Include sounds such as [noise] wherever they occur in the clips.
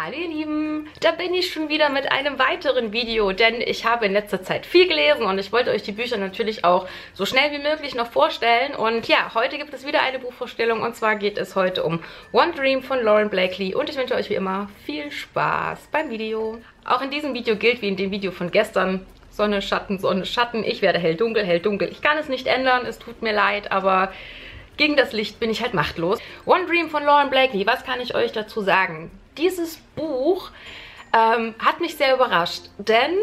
Hallo ihr Lieben, da bin ich schon wieder mit einem weiteren Video, denn ich habe in letzter Zeit viel gelesen und ich wollte euch die Bücher natürlich auch so schnell wie möglich noch vorstellen und ja, heute gibt es wieder eine Buchvorstellung und zwar geht es heute um One Dream von Lauren Blakely und ich wünsche euch wie immer viel Spaß beim Video. Auch in diesem Video gilt wie in dem Video von gestern, Sonne, Schatten, Sonne, Schatten, ich werde hell, dunkel, hell, dunkel. Ich kann es nicht ändern, es tut mir leid, aber gegen das Licht bin ich halt machtlos. One Dream von Lauren Blakely, was kann ich euch dazu sagen? Dieses Buch ähm, hat mich sehr überrascht, denn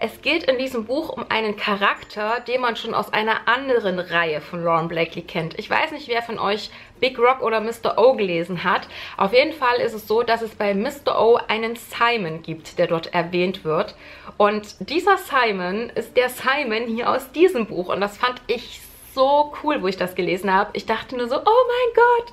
es geht in diesem Buch um einen Charakter, den man schon aus einer anderen Reihe von Lauren Blakely kennt. Ich weiß nicht, wer von euch Big Rock oder Mr. O gelesen hat. Auf jeden Fall ist es so, dass es bei Mr. O einen Simon gibt, der dort erwähnt wird. Und dieser Simon ist der Simon hier aus diesem Buch. Und das fand ich so cool, wo ich das gelesen habe. Ich dachte nur so, oh mein Gott,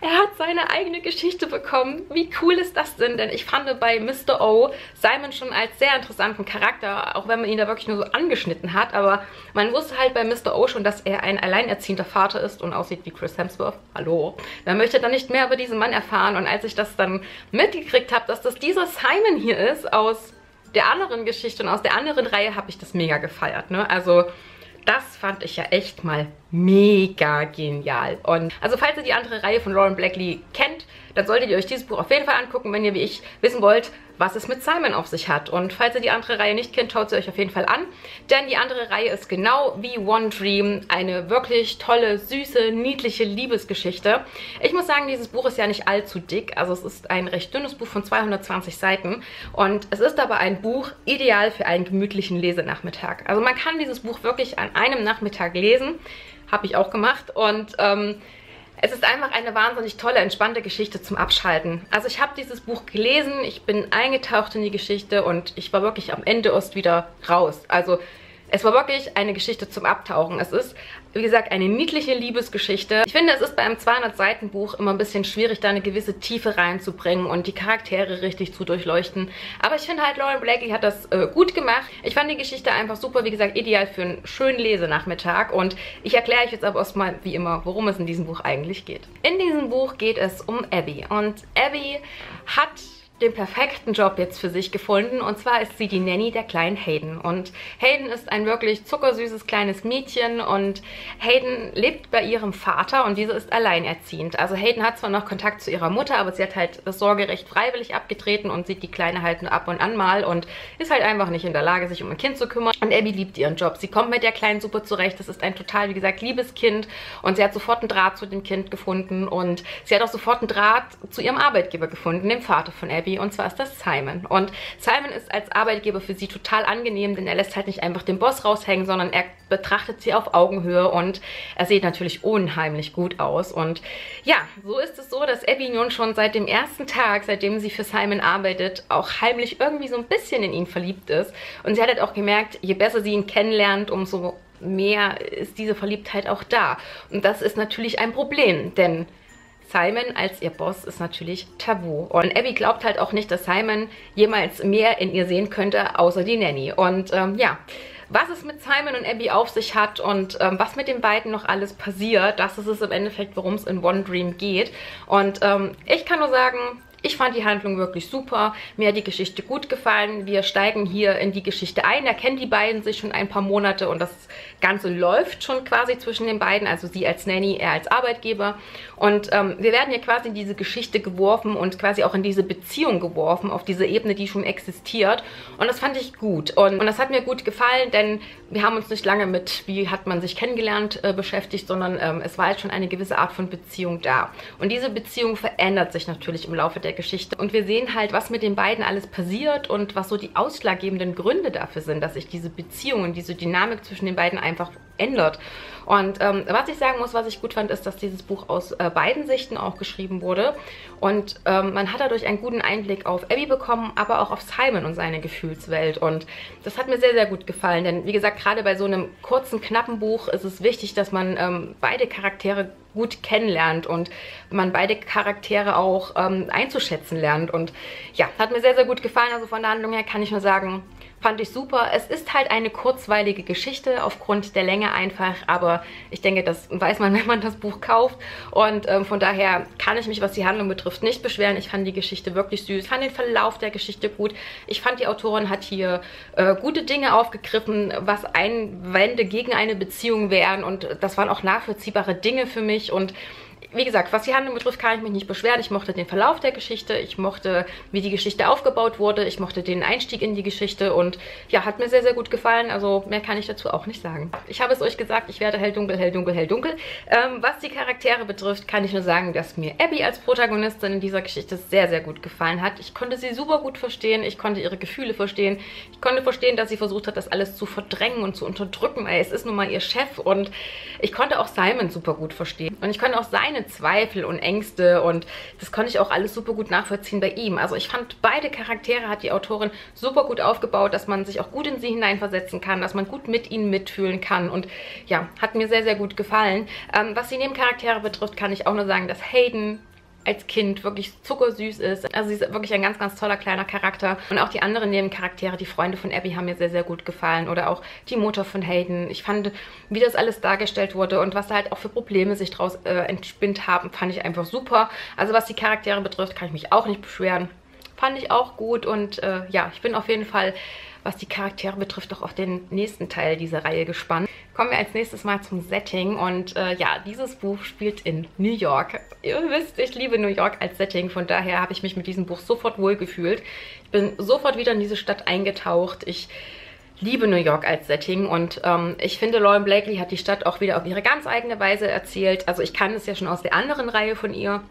er hat seine eigene Geschichte bekommen. Wie cool ist das denn? Denn ich fand bei Mr. O Simon schon als sehr interessanten Charakter, auch wenn man ihn da wirklich nur so angeschnitten hat. Aber man wusste halt bei Mr. O schon, dass er ein alleinerziehender Vater ist und aussieht wie Chris Hemsworth. Hallo. Wer möchte dann nicht mehr über diesen Mann erfahren? Und als ich das dann mitgekriegt habe, dass das dieser Simon hier ist aus der anderen Geschichte und aus der anderen Reihe, habe ich das mega gefeiert. Ne? Also das fand ich ja echt mal mega genial. Und also falls ihr die andere Reihe von Lauren Blackley kennt, dann solltet ihr euch dieses Buch auf jeden Fall angucken, wenn ihr wie ich wissen wollt, was es mit Simon auf sich hat. Und falls ihr die andere Reihe nicht kennt, schaut sie euch auf jeden Fall an. Denn die andere Reihe ist genau wie One Dream eine wirklich tolle, süße, niedliche Liebesgeschichte. Ich muss sagen, dieses Buch ist ja nicht allzu dick. Also es ist ein recht dünnes Buch von 220 Seiten. Und es ist aber ein Buch ideal für einen gemütlichen Lesenachmittag. Also man kann dieses Buch wirklich an einem Nachmittag lesen. Habe ich auch gemacht. Und ähm, es ist einfach eine wahnsinnig tolle, entspannte Geschichte zum Abschalten. Also ich habe dieses Buch gelesen, ich bin eingetaucht in die Geschichte und ich war wirklich am Ende erst wieder raus. Also es war wirklich eine Geschichte zum Abtauchen. Es ist, wie gesagt, eine niedliche Liebesgeschichte. Ich finde, es ist bei einem 200-Seiten-Buch immer ein bisschen schwierig, da eine gewisse Tiefe reinzubringen und die Charaktere richtig zu durchleuchten. Aber ich finde halt, Lauren Blakely hat das äh, gut gemacht. Ich fand die Geschichte einfach super, wie gesagt, ideal für einen schönen Lesenachmittag. Und ich erkläre euch jetzt aber erstmal, wie immer, worum es in diesem Buch eigentlich geht. In diesem Buch geht es um Abby. Und Abby hat den perfekten Job jetzt für sich gefunden und zwar ist sie die Nanny der kleinen Hayden und Hayden ist ein wirklich zuckersüßes kleines Mädchen und Hayden lebt bei ihrem Vater und diese ist alleinerziehend. Also Hayden hat zwar noch Kontakt zu ihrer Mutter, aber sie hat halt das Sorgerecht freiwillig abgetreten und sieht die Kleine halt nur ab und an mal und ist halt einfach nicht in der Lage, sich um ein Kind zu kümmern. Und Abby liebt ihren Job. Sie kommt mit der Kleinen super zurecht. Das ist ein total, wie gesagt, liebes Kind und sie hat sofort einen Draht zu dem Kind gefunden und sie hat auch sofort einen Draht zu ihrem Arbeitgeber gefunden, dem Vater von Abby Baby und zwar ist das Simon. Und Simon ist als Arbeitgeber für sie total angenehm, denn er lässt halt nicht einfach den Boss raushängen, sondern er betrachtet sie auf Augenhöhe und er sieht natürlich unheimlich gut aus. Und ja, so ist es so, dass Abby nun schon seit dem ersten Tag, seitdem sie für Simon arbeitet, auch heimlich irgendwie so ein bisschen in ihn verliebt ist. Und sie hat halt auch gemerkt, je besser sie ihn kennenlernt, umso mehr ist diese Verliebtheit auch da. Und das ist natürlich ein Problem, denn Simon als ihr Boss ist natürlich tabu. Und Abby glaubt halt auch nicht, dass Simon jemals mehr in ihr sehen könnte, außer die Nanny. Und ähm, ja, was es mit Simon und Abby auf sich hat und ähm, was mit den beiden noch alles passiert, das ist es im Endeffekt, worum es in One Dream geht. Und ähm, ich kann nur sagen, ich fand die Handlung wirklich super. Mir hat die Geschichte gut gefallen. Wir steigen hier in die Geschichte ein. Da kennen die beiden sich schon ein paar Monate und das Ganze läuft schon quasi zwischen den beiden. Also sie als Nanny, er als Arbeitgeber. Und ähm, wir werden hier quasi in diese Geschichte geworfen und quasi auch in diese Beziehung geworfen, auf diese Ebene, die schon existiert. Und das fand ich gut. Und, und das hat mir gut gefallen, denn wir haben uns nicht lange mit, wie hat man sich kennengelernt, äh, beschäftigt, sondern ähm, es war jetzt schon eine gewisse Art von Beziehung da. Und diese Beziehung verändert sich natürlich im Laufe der der Geschichte. Und wir sehen halt, was mit den beiden alles passiert und was so die ausschlaggebenden Gründe dafür sind, dass sich diese Beziehung und diese Dynamik zwischen den beiden einfach ändert. Und ähm, was ich sagen muss, was ich gut fand, ist, dass dieses Buch aus äh, beiden Sichten auch geschrieben wurde. Und ähm, man hat dadurch einen guten Einblick auf Abby bekommen, aber auch auf Simon und seine Gefühlswelt. Und das hat mir sehr, sehr gut gefallen. Denn wie gesagt, gerade bei so einem kurzen, knappen Buch ist es wichtig, dass man ähm, beide Charaktere gut kennenlernt und man beide Charaktere auch ähm, einzuschätzen lernt. Und ja, hat mir sehr, sehr gut gefallen. Also von der Handlung her kann ich nur sagen, Fand ich super. Es ist halt eine kurzweilige Geschichte aufgrund der Länge einfach, aber ich denke, das weiß man, [laughs] wenn man das Buch kauft. Und ähm, von daher kann ich mich, was die Handlung betrifft, nicht beschweren. Ich fand die Geschichte wirklich süß. Ich fand den Verlauf der Geschichte gut. Ich fand, die Autorin hat hier äh, gute Dinge aufgegriffen, was Einwände gegen eine Beziehung wären. Und das waren auch nachvollziehbare Dinge für mich. Und wie gesagt, was die Handlung betrifft, kann ich mich nicht beschweren. Ich mochte den Verlauf der Geschichte, ich mochte, wie die Geschichte aufgebaut wurde, ich mochte den Einstieg in die Geschichte und ja, hat mir sehr, sehr gut gefallen. Also mehr kann ich dazu auch nicht sagen. Ich habe es euch gesagt, ich werde hell, dunkel, hell, dunkel, hell, dunkel. Ähm, was die Charaktere betrifft, kann ich nur sagen, dass mir Abby als Protagonistin in dieser Geschichte sehr, sehr gut gefallen hat. Ich konnte sie super gut verstehen, ich konnte ihre Gefühle verstehen. Ich konnte verstehen, dass sie versucht hat, das alles zu verdrängen und zu unterdrücken. Ey, es ist nun mal ihr Chef und ich konnte auch Simon super gut verstehen. Und ich konnte auch seine Zweifel und Ängste und das konnte ich auch alles super gut nachvollziehen bei ihm. Also ich fand, beide Charaktere hat die Autorin super gut aufgebaut, dass man sich auch gut in sie hineinversetzen kann, dass man gut mit ihnen mitfühlen kann und ja, hat mir sehr, sehr gut gefallen. Ähm, was die Nebencharaktere betrifft, kann ich auch nur sagen, dass Hayden als Kind wirklich zuckersüß ist. Also sie ist wirklich ein ganz, ganz toller kleiner Charakter. Und auch die anderen Nebencharaktere, die Freunde von Abby, haben mir sehr, sehr gut gefallen. Oder auch die Mutter von Hayden. Ich fand, wie das alles dargestellt wurde und was da halt auch für Probleme sich daraus äh, entspinnt haben, fand ich einfach super. Also was die Charaktere betrifft, kann ich mich auch nicht beschweren. Fand ich auch gut und äh, ja, ich bin auf jeden Fall was die Charaktere betrifft, auch auf den nächsten Teil dieser Reihe gespannt. Kommen wir als nächstes mal zum Setting und äh, ja, dieses Buch spielt in New York. Ihr wisst, ich liebe New York als Setting, von daher habe ich mich mit diesem Buch sofort wohlgefühlt. Ich bin sofort wieder in diese Stadt eingetaucht. Ich liebe New York als Setting und ähm, ich finde, Lauren Blakely hat die Stadt auch wieder auf ihre ganz eigene Weise erzählt. Also ich kann es ja schon aus der anderen Reihe von ihr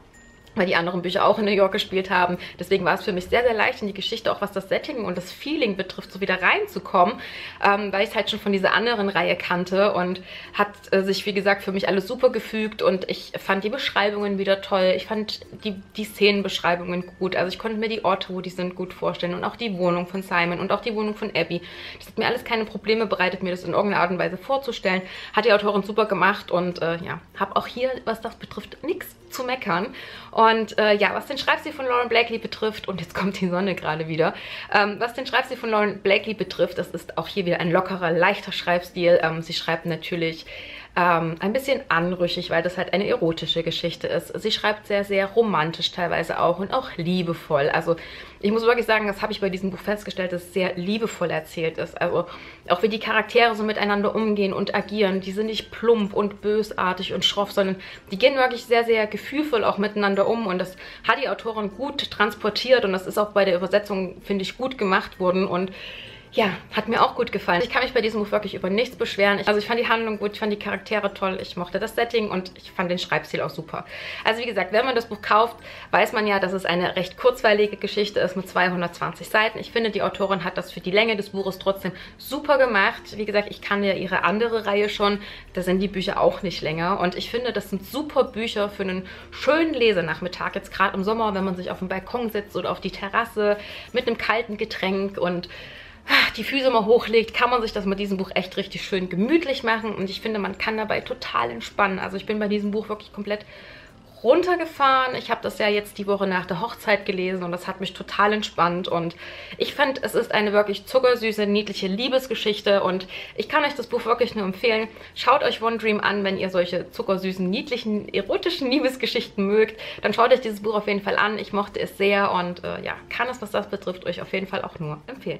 weil die anderen Bücher auch in New York gespielt haben. Deswegen war es für mich sehr, sehr leicht in die Geschichte, auch was das Setting und das Feeling betrifft, so wieder reinzukommen, ähm, weil ich es halt schon von dieser anderen Reihe kannte und hat äh, sich, wie gesagt, für mich alles super gefügt und ich fand die Beschreibungen wieder toll. Ich fand die, die Szenenbeschreibungen gut. Also ich konnte mir die Orte, wo die sind, gut vorstellen und auch die Wohnung von Simon und auch die Wohnung von Abby. Das hat mir alles keine Probleme bereitet, mir das in irgendeiner Art und Weise vorzustellen. Hat die Autorin super gemacht und äh, ja, habe auch hier, was das betrifft, nichts zu meckern. Äh, ja, was den Schreibstil von Lauren Blakely betrifft, und jetzt kommt die Sonne gerade wieder, ähm, was den Schreibstil von Lauren Blakely betrifft, das ist auch hier wieder ein lockerer, leichter Schreibstil. Ähm, sie schreibt natürlich ähm, ein bisschen anrüchig, weil das halt eine erotische Geschichte ist. Sie schreibt sehr, sehr romantisch teilweise auch und auch liebevoll. Also ich muss wirklich sagen, das habe ich bei diesem Buch festgestellt, dass es sehr liebevoll erzählt ist. Also auch wie die Charaktere so miteinander umgehen und agieren. Die sind nicht plump und bösartig und schroff, sondern die gehen wirklich sehr, sehr gefühlvoll auch miteinander um. Und das hat die Autorin gut transportiert und das ist auch bei der Übersetzung, finde ich, gut gemacht worden. Und ja, hat mir auch gut gefallen. Ich kann mich bei diesem Buch wirklich über nichts beschweren. also ich fand die Handlung gut, ich fand die Charaktere toll, ich mochte das Setting und ich fand den Schreibstil auch super. Also wie gesagt, wenn man das Buch kauft, weiß man ja, dass es eine recht kurzweilige Geschichte ist mit 220 Seiten. Ich finde, die Autorin hat das für die Länge des Buches trotzdem super gemacht. Wie gesagt, ich kann ja ihre andere Reihe schon, da sind die Bücher auch nicht länger. Und ich finde, das sind super Bücher für einen schönen Lesenachmittag. Jetzt gerade im Sommer, wenn man sich auf dem Balkon sitzt oder auf die Terrasse mit einem kalten Getränk und die Füße mal hochlegt, kann man sich das mit diesem Buch echt richtig schön gemütlich machen. Und ich finde, man kann dabei total entspannen. Also ich bin bei diesem Buch wirklich komplett runtergefahren. Ich habe das ja jetzt die Woche nach der Hochzeit gelesen und das hat mich total entspannt und ich finde, es ist eine wirklich zuckersüße, niedliche Liebesgeschichte und ich kann euch das Buch wirklich nur empfehlen. Schaut euch One Dream an, wenn ihr solche zuckersüßen, niedlichen, erotischen Liebesgeschichten mögt. Dann schaut euch dieses Buch auf jeden Fall an. Ich mochte es sehr und äh, ja, kann es, was das betrifft, euch auf jeden Fall auch nur empfehlen.